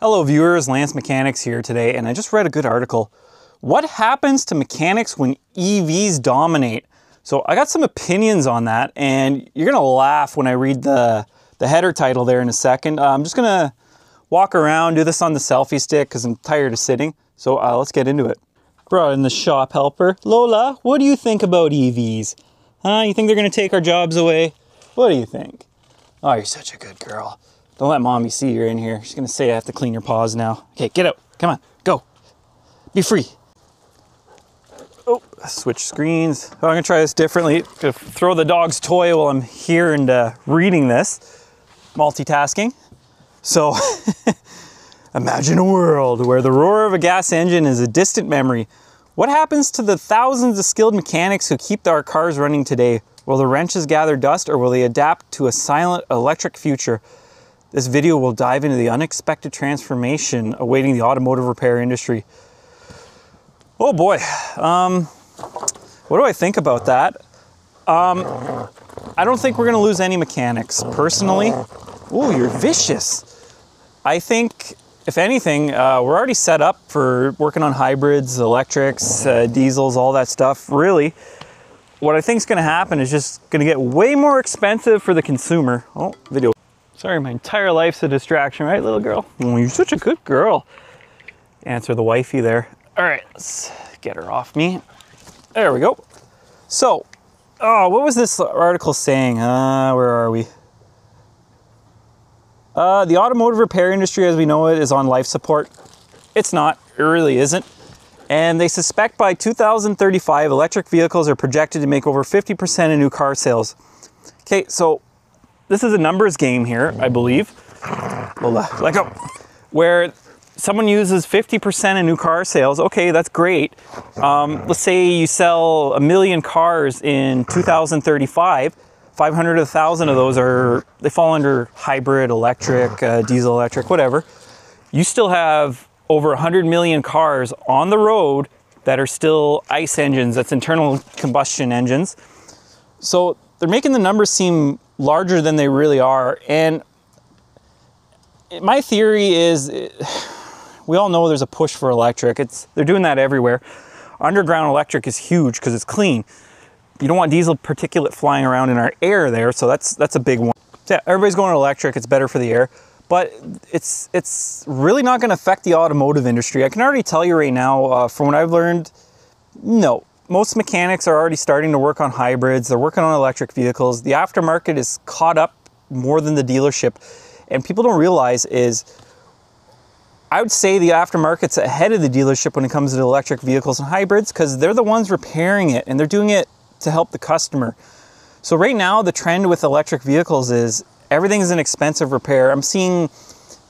Hello viewers, Lance Mechanics here today, and I just read a good article. What happens to mechanics when EVs dominate? So I got some opinions on that, and you're gonna laugh when I read the, the header title there in a second. Uh, I'm just gonna walk around, do this on the selfie stick because I'm tired of sitting. So uh, let's get into it. Brought in the shop helper. Lola, what do you think about EVs? Huh, you think they're gonna take our jobs away? What do you think? Oh, you're such a good girl. Don't let mommy see you're in here. She's gonna say I have to clean your paws now. Okay, get out. Come on, go. Be free. Oh, switch screens. Oh, I'm gonna try this differently. Gonna throw the dog's toy while I'm here and uh, reading this. Multitasking. So, imagine a world where the roar of a gas engine is a distant memory. What happens to the thousands of skilled mechanics who keep our cars running today? Will the wrenches gather dust or will they adapt to a silent electric future? This video will dive into the unexpected transformation awaiting the automotive repair industry. Oh boy, um, what do I think about that? Um, I don't think we're gonna lose any mechanics, personally. Oh, you're vicious. I think, if anything, uh, we're already set up for working on hybrids, electrics, uh, diesels, all that stuff. Really, what I think is gonna happen is just gonna get way more expensive for the consumer. Oh, video. Sorry, my entire life's a distraction, right, little girl? Oh, you're such a good girl. Answer the wifey there. All right, let's get her off me. There we go. So, oh, what was this article saying? Uh, where are we? Uh, the automotive repair industry as we know it is on life support. It's not, it really isn't. And they suspect by 2035, electric vehicles are projected to make over 50% of new car sales. Okay, so this is a numbers game here, I believe. Lola, let go. Where someone uses 50% of new car sales. Okay, that's great. Um, let's say you sell a million cars in 2035. 500 to 1,000 of those are, they fall under hybrid, electric, uh, diesel electric, whatever. You still have over 100 million cars on the road that are still ICE engines, that's internal combustion engines. So they're making the numbers seem larger than they really are. And my theory is we all know there's a push for electric. It's they're doing that everywhere. Underground electric is huge because it's clean you don't want diesel particulate flying around in our air there, so that's that's a big one. So yeah, everybody's going electric, it's better for the air, but it's it's really not going to affect the automotive industry. I can already tell you right now, uh, from what I've learned, no. Most mechanics are already starting to work on hybrids. They're working on electric vehicles. The aftermarket is caught up more than the dealership, and people don't realize is. I would say the aftermarket's ahead of the dealership when it comes to electric vehicles and hybrids because they're the ones repairing it and they're doing it to help the customer. So right now the trend with electric vehicles is everything is an expensive repair. I'm seeing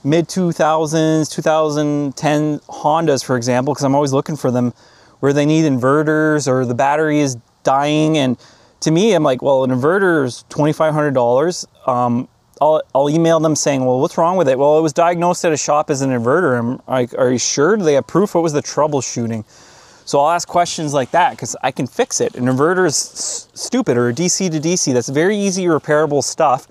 mid 2000s, 2010 Hondas, for example, because I'm always looking for them where they need inverters or the battery is dying. And to me, I'm like, well, an inverter is $2,500. Um, I'll, I'll email them saying, well, what's wrong with it? Well, it was diagnosed at a shop as an inverter. I'm like, are you sure? Do they have proof? What was the troubleshooting? So I'll ask questions like that because I can fix it. An inverter is stupid or a DC to DC. That's very easy repairable stuff.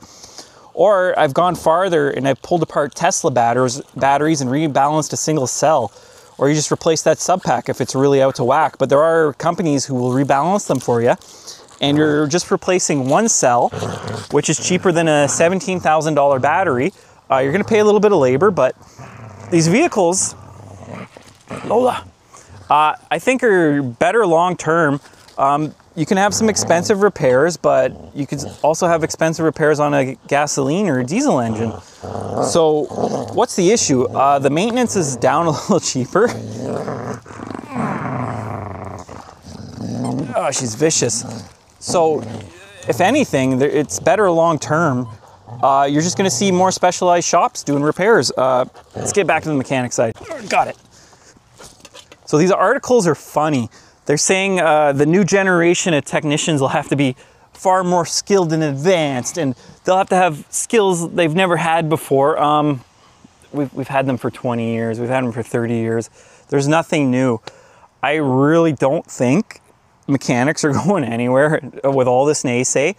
Or I've gone farther and I've pulled apart Tesla batteries, batteries and rebalanced a single cell. Or you just replace that sub pack if it's really out to whack. But there are companies who will rebalance them for you. And you're just replacing one cell, which is cheaper than a $17,000 battery. Uh, you're gonna pay a little bit of labor, but these vehicles, Lola, uh, I think are better long term. Um, you can have some expensive repairs, but you could also have expensive repairs on a gasoline or a diesel engine. So, what's the issue? Uh, the maintenance is down a little cheaper. Oh, she's vicious. So, if anything, it's better long term. Uh, you're just going to see more specialized shops doing repairs. Uh, let's get back to the mechanic side. Got it. So these articles are funny. They're saying uh, the new generation of technicians will have to be far more skilled and advanced, and they'll have to have skills they've never had before. Um, we've, we've had them for 20 years, we've had them for 30 years. There's nothing new. I really don't think mechanics are going anywhere with all this naysay.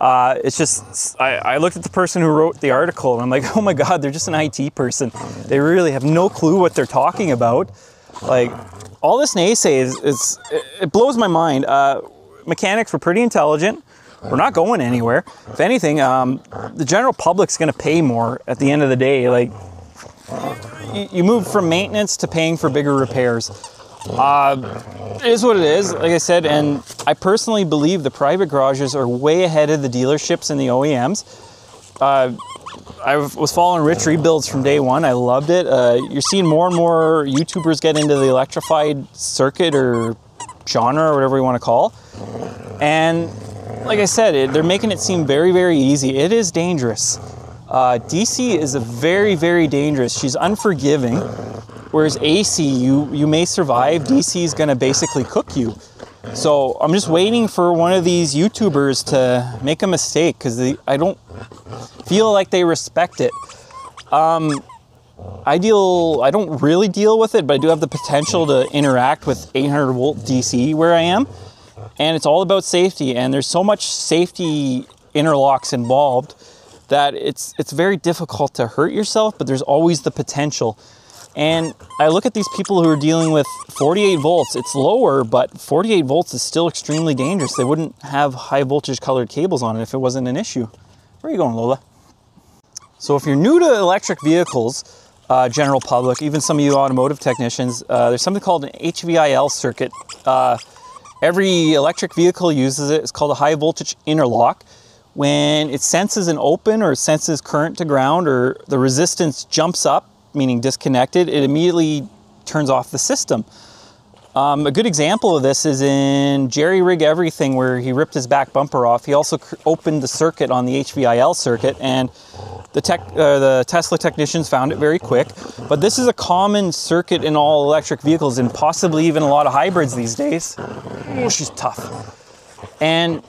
Uh, it's just, I, I looked at the person who wrote the article and I'm like, oh my God, they're just an IT person. They really have no clue what they're talking about. Like, all this naysay is, is it blows my mind. Uh, mechanics were pretty intelligent. We're not going anywhere. If anything, um, the general public's going to pay more at the end of the day. Like, you, move from maintenance to paying for bigger repairs. Uh, it is what it is, like I said, and I personally believe the private garages are way ahead of the dealerships and the OEMs. Uh, I was following Rich Rebuilds from day one. I loved it. Uh, you're seeing more and more YouTubers get into the electrified circuit or genre or whatever you want to call. And like I said, it, they're making it seem very, very easy. It is dangerous. Uh, DC is a very, very dangerous. She's unforgiving. Whereas AC, you you may survive. DC is going to basically cook you. So I'm just waiting for one of these YouTubers to make a mistake because I don't feel like they respect it. Um, I deal, I don't really deal with it, but I do have the potential to interact with 800 volt DC where I am. And it's all about safety. And there's so much safety interlocks involved that it's, it's very difficult to hurt yourself, but there's always the potential. And I look at these people who are dealing with 48 volts. It's lower, but 48 volts is still extremely dangerous. They wouldn't have high voltage colored cables on it if it wasn't an issue. Where are you going, Lola? So if you're new to electric vehicles, uh, general public, even some of you automotive technicians, uh, there's something called an HVIL circuit. Uh, every electric vehicle uses it. It's called a high voltage interlock. When it senses an open or senses current to ground or the resistance jumps up, meaning disconnected, it immediately turns off the system. Um, a good example of this is in Jerry Rig Everything, where he ripped his back bumper off. He also opened the circuit on the HVIL circuit, and the, tech, uh, the Tesla technicians found it very quick. But this is a common circuit in all electric vehicles, and possibly even a lot of hybrids these days. Oh, she's tough. And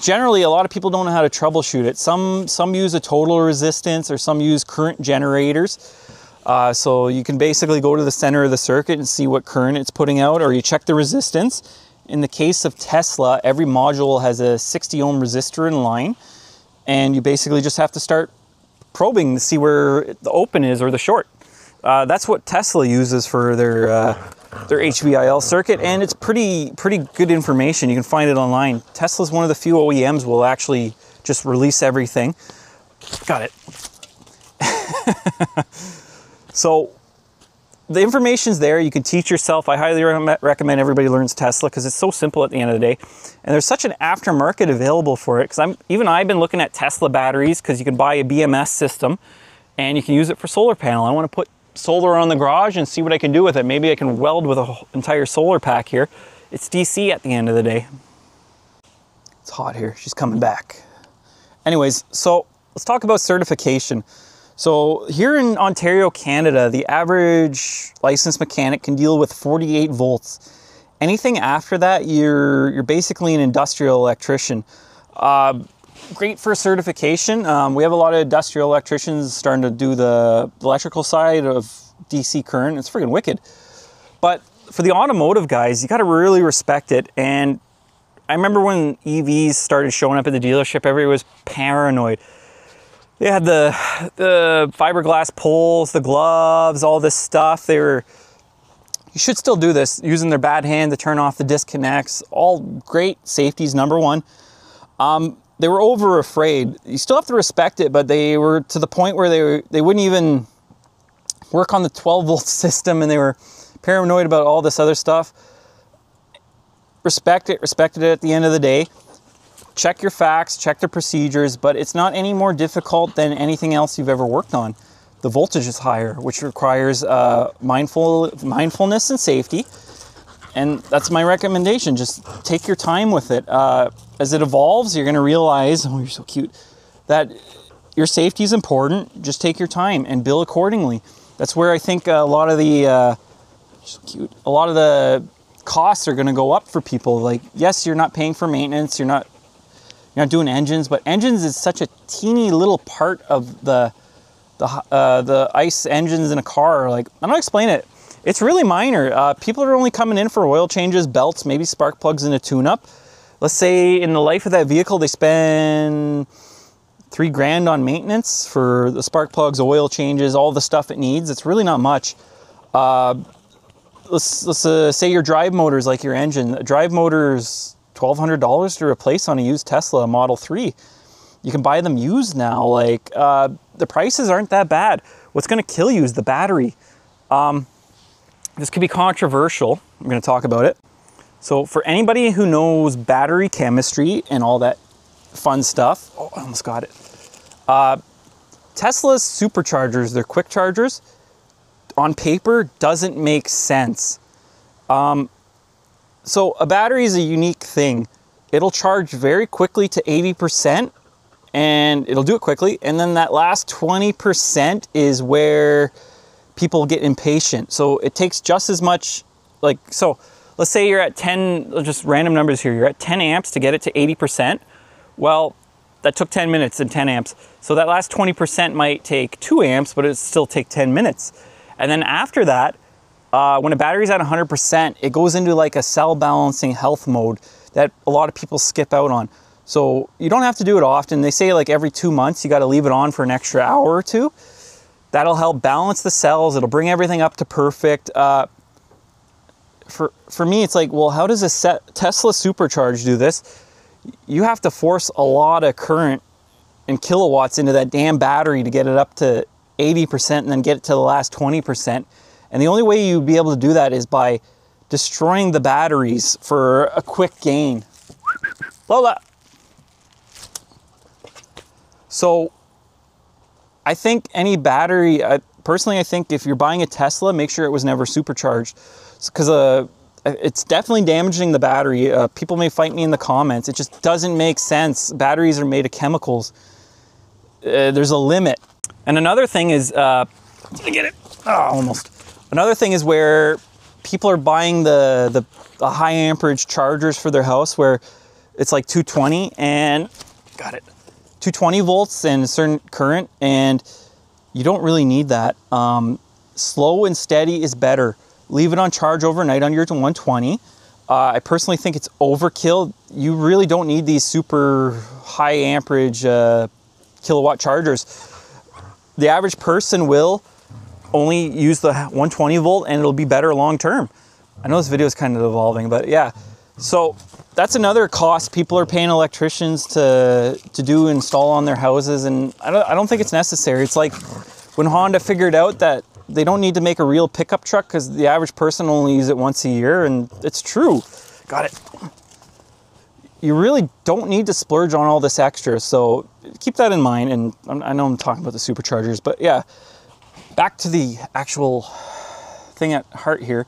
generally, a lot of people don't know how to troubleshoot it. Some some use a total resistance, or some use current generators. Uh, so you can basically go to the center of the circuit and see what current it's putting out, or you check the resistance. In the case of Tesla, every module has a 60 ohm resistor in line, and you basically just have to start probing to see where the open is or the short. Uh, that's what Tesla uses for their uh, their HVIL circuit, and it's pretty pretty good information. You can find it online. Tesla's one of the few OEMs will actually just release everything. Got it. So the information's there. You can teach yourself. I highly recommend everybody learns Tesla because it's so simple at the end of the day. And there's such an aftermarket available for it because I'm even I've been looking at Tesla batteries because you can buy a BMS system and you can use it for solar panel. I want to put solar on the garage and see what I can do with it. Maybe I can weld with an entire solar pack here. It's DC at the end of the day. It's hot here. She's coming back. Anyways, so let's talk about certification. So here in Ontario, Canada, the average licensed mechanic can deal with 48 volts. Anything after that, you're, you're basically an industrial electrician. Uh, great for certification. Um, we have a lot of industrial electricians starting to do the electrical side of DC current. It's freaking wicked. But for the automotive guys, you got to really respect it. And I remember when EVs started showing up at the dealership, everybody was paranoid they had the the fiberglass poles, the gloves, all this stuff. They were you should still do this using their bad hand to turn off the disconnects. All great safeties, number one. Um, they were over afraid. You still have to respect it, but they were to the point where they were, they wouldn't even work on the 12 volt system, and they were paranoid about all this other stuff. Respect it, respected it at the end of the day check your facts, check the procedures, but it's not any more difficult than anything else you've ever worked on. The voltage is higher, which requires uh, mindful mindfulness and safety. And that's my recommendation. Just take your time with it. Uh, as it evolves, you're going to realize, oh, you're so cute, that your safety is important. Just take your time and bill accordingly. That's where I think a lot of the uh, so cute. A lot of the costs are going to go up for people. Like, yes, you're not paying for maintenance. You're not you know, doing engines, but engines is such a teeny little part of the the uh, the ice engines in a car. Like I don't explain it. It's really minor. Uh, people are only coming in for oil changes, belts, maybe spark plugs, and a tune-up. Let's say in the life of that vehicle, they spend three grand on maintenance for the spark plugs, oil changes, all the stuff it needs. It's really not much. Uh, let's let's uh, say your drive motors, like your engine. Drive motors $1,200 to replace on a used Tesla Model 3. You can buy them used now. Like, uh, the prices aren't that bad. What's going to kill you is the battery. Um, this could be controversial. I'm going to talk about it. So for anybody who knows battery chemistry and all that fun stuff, oh, I almost got it. Uh, Tesla's superchargers, their quick chargers, on paper doesn't make sense. Um, so a battery is a unique thing. It'll charge very quickly to 80% and it'll do it quickly. And then that last 20% is where people get impatient. So it takes just as much, like, so let's say you're at 10, just random numbers here, you're at 10 amps to get it to 80%. Well, that took 10 minutes and 10 amps. So that last 20% might take 2 amps, but it still take 10 minutes. And then after that, uh, when a battery's at 100%, it goes into like a cell balancing health mode that a lot of people skip out on. So you don't have to do it often. They say like every two months, you got to leave it on for an extra hour or two. That'll help balance the cells. It'll bring everything up to perfect. Uh, for, for me, it's like, well, how does a Tesla supercharge do this? You have to force a lot of current and kilowatts into that damn battery to get it up to 80% and then get it to the last 20%. And the only way you'd be able to do that is by destroying the batteries for a quick gain. Lola! So I think any battery, uh, personally, I think if you're buying a Tesla, make sure it was never supercharged. Because uh, it's definitely damaging the battery. Uh, people may fight me in the comments. It just doesn't make sense. Batteries are made of chemicals. Uh, there's a limit. And another thing is, uh, I get it? Oh, almost. Another thing is where people are buying the, the, the high amperage chargers for their house where it's like 220 and got it. 220 volts and a certain current and you don't really need that. Um, slow and steady is better. Leave it on charge overnight on your 120 uh, i personally think it's overkill. You really don't need these super high amperage uh, kilowatt chargers. The average person will only use the 120 volt and it'll be better long term. I know this video is kind of evolving, but yeah. So that's another cost people are paying electricians to to do install on their houses, and I don't, I don't think it's necessary. It's like when Honda figured out that they don't need to make a real pickup truck because the average person only uses it once a year, and it's true. Got it. You really don't need to splurge on all this extra, so keep that in mind. And I know I'm talking about the superchargers, but yeah, back to the actual thing at heart here.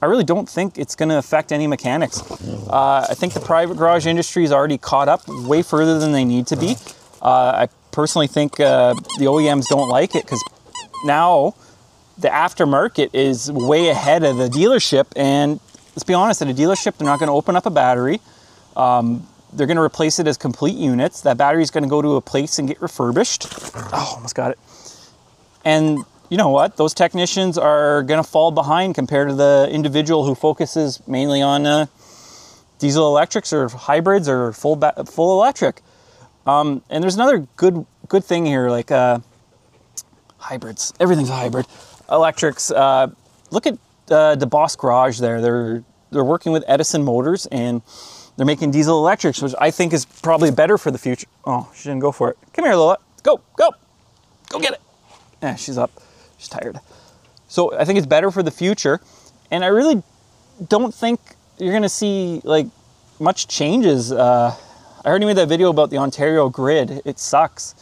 I really don't think it's going to affect any mechanics. Uh, I think the private garage industry is already caught up way further than they need to be. Uh, I personally think uh, the OEMs don't like it because now the aftermarket is way ahead of the dealership. And let's be honest, at a dealership, they're not going to open up a battery. Um, they're going to replace it as complete units. That battery is going to go to a place and get refurbished. Oh, almost got it. And you know what? Those technicians are going to fall behind compared to the individual who focuses mainly on uh, diesel electrics or hybrids or full full electric. Um, and there's another good good thing here, like uh, hybrids. Everything's a hybrid. Electrics. Uh, look at uh, the Boss Garage there. They're they're working with Edison Motors and they're making diesel electrics, which I think is probably better for the future. Oh, she didn't go for it. Come here, Lola. Go, go, go get it. Yeah, she's up. She's tired. So I think it's better for the future. And I really don't think you're going to see like much changes. Uh, I heard you made that video about the Ontario grid. It sucks.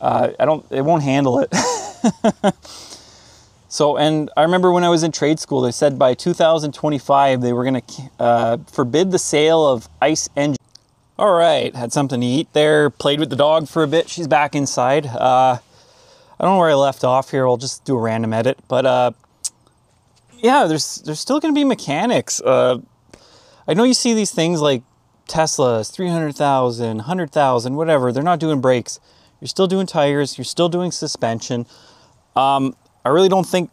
Uh, I don't, it won't handle it. So, and I remember when I was in trade school, they said by 2025 they were going to uh, forbid the sale of ICE engines. All right, had something to eat there, played with the dog for a bit. She's back inside. Uh, I don't know where I left off here. I'll just do a random edit. But uh, yeah, there's there's still going to be mechanics. Uh, I know you see these things like Teslas, 300,000, 100,000, whatever. They're not doing brakes. You're still doing tires. You're still doing suspension. Um, I really don't think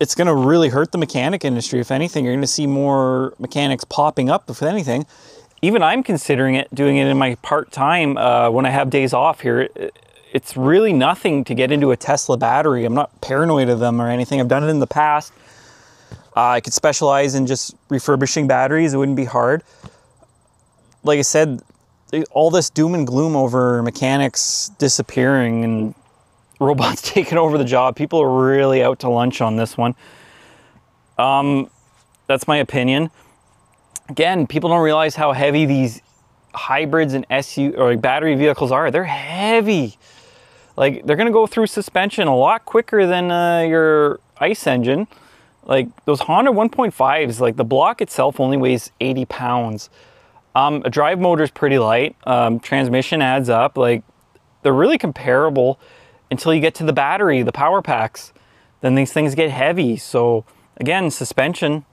it's going to really hurt the mechanic industry. If anything, you're going to see more mechanics popping up, if anything. even I'm considering it, doing it in my part time uh, when I have days off here. It's really nothing to get into a Tesla battery. I'm not paranoid of them or anything. I've done it in the past. Uh, I could specialize in just refurbishing batteries. It wouldn't be hard. Like I said, all this doom and gloom over mechanics disappearing and robots taking over the job. People are really out to lunch on this one. Um, that's my opinion. Again, people don't realize how heavy these hybrids and SU or battery vehicles are. They're heavy. Like they're gonna go through suspension a lot quicker than uh, your ICE engine. Like those Honda 1.5s, like the block itself only weighs 80 pounds. Um, a drive motor is pretty light. Um, transmission adds up. Like they're really comparable until you get to the battery, the power packs. Then these things get heavy. So again, suspension,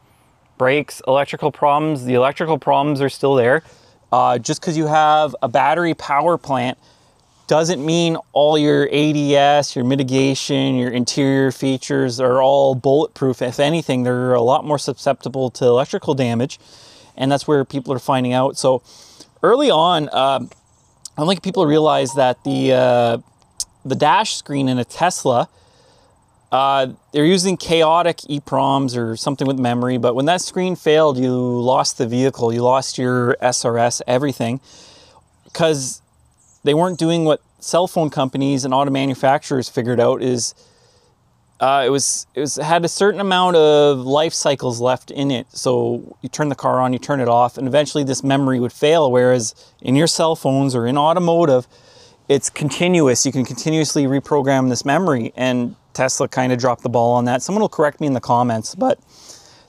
brakes, electrical problems. The electrical problems are still there. Uh, just because you have a battery power plant doesn't mean all your ADS, your mitigation, your interior features are all bulletproof. If anything, they're a lot more susceptible to electrical damage. And that's where people are finding out. So early on, uh, I don't think people realize that the, uh, the dash screen in a Tesla, uh, they're using chaotic EPROMs or something with memory. But when that screen failed, you lost the vehicle, you lost your SRS, everything. Because they weren't doing what cell phone companies and auto manufacturers figured out is uh, it was it was had a certain amount of life cycles left in it. So you turn the car on, you turn it off, and eventually this memory would fail. Whereas in your cell phones or in automotive, it's continuous. You can continuously reprogram this memory, and Tesla kind of dropped the ball on that. Someone will correct me in the comments, but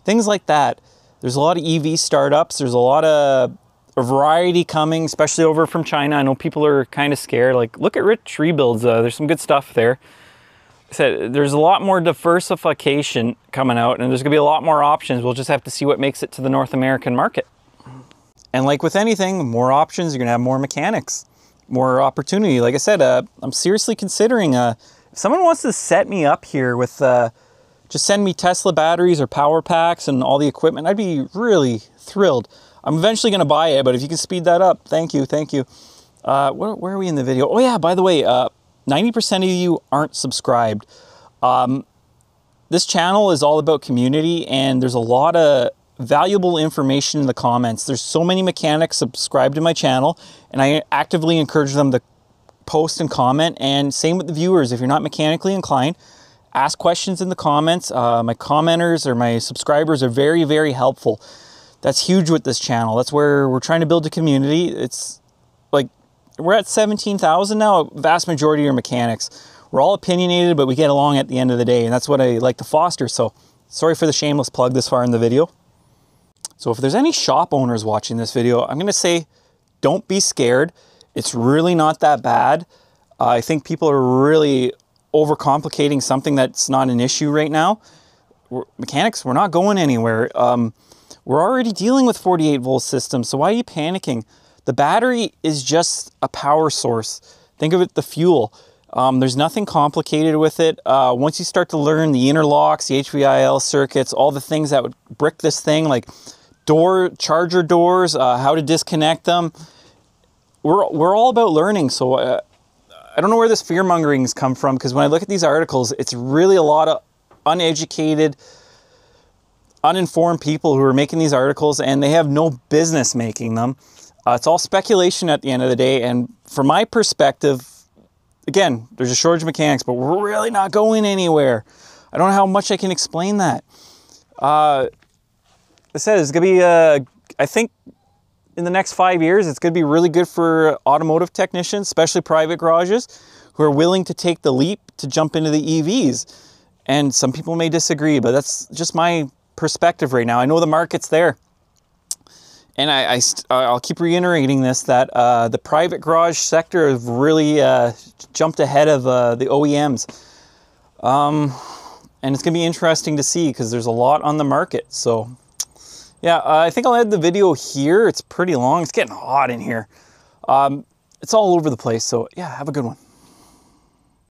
things like that. There's a lot of EV startups. There's a lot of a variety coming, especially over from China. I know people are kind of scared. Like, look at Rich Rebuilds. Uh, there's some good stuff there. I said there's a lot more diversification coming out, and there's gonna be a lot more options. We'll just have to see what makes it to the North American market. And like with anything, more options, you're gonna have more mechanics, more opportunity. Like I said, uh, I'm seriously considering. Uh, if someone wants to set me up here with, uh, just send me Tesla batteries or power packs and all the equipment, I'd be really thrilled. I'm eventually going to buy it, but if you can speed that up, thank you, thank you. Uh, where, where, are we in the video? Oh yeah, by the way, 90% uh, of you aren't subscribed. Um, this channel is all about community and there's a lot of valuable information in the comments. There's so many mechanics subscribed to my channel and I actively encourage them to post and comment and same with the viewers. If you're not mechanically inclined, ask questions in the comments. Uh, my commenters or my subscribers are very, very helpful that's huge with this channel. That's where we're trying to build a community. It's like we're at 17,000 now. Vast majority are mechanics. We're all opinionated, but we get along at the end of the day, and that's what I like to foster. So, sorry for the shameless plug this far in the video. So, if there's any shop owners watching this video, I'm going to say don't be scared. It's really not that bad. Uh, I think people are really overcomplicating something that's not an issue right now. We're, mechanics, we're not going anywhere. Um, we're already dealing with 48 volt systems, so why are you panicking? The battery is just a power source. Think of it the fuel. Um, there's nothing complicated with it. Uh, once you start to learn the interlocks, the HVIL circuits, all the things that would brick this thing, like door charger doors, uh, how to disconnect them, we're, we're all about learning. So uh, I don't know where this fear mongering's come from because when I look at these articles, it's really a lot of uneducated, uninformed people who are making these articles and they have no business making them. Uh, it's all speculation at the end of the day. And from my perspective, again, there's a shortage of mechanics, but we're really not going anywhere. I don't know how much I can explain that. Uh, I it's going to be, uh, I think in the next five years, it's going to be really good for automotive technicians, especially private garages, who are willing to take the leap to jump into the EVs. And some people may disagree, but that's just my perspective right now. I know the market's there. And I, I, will keep reiterating this, that uh, the private garage sector has really uh, jumped ahead of uh, the OEMs. Um, and it's going to be interesting to see because there's a lot on the market. So yeah, uh, I think I'll end the video here. It's pretty long. It's getting hot in here. Um, it's all over the place. So yeah, have a good one.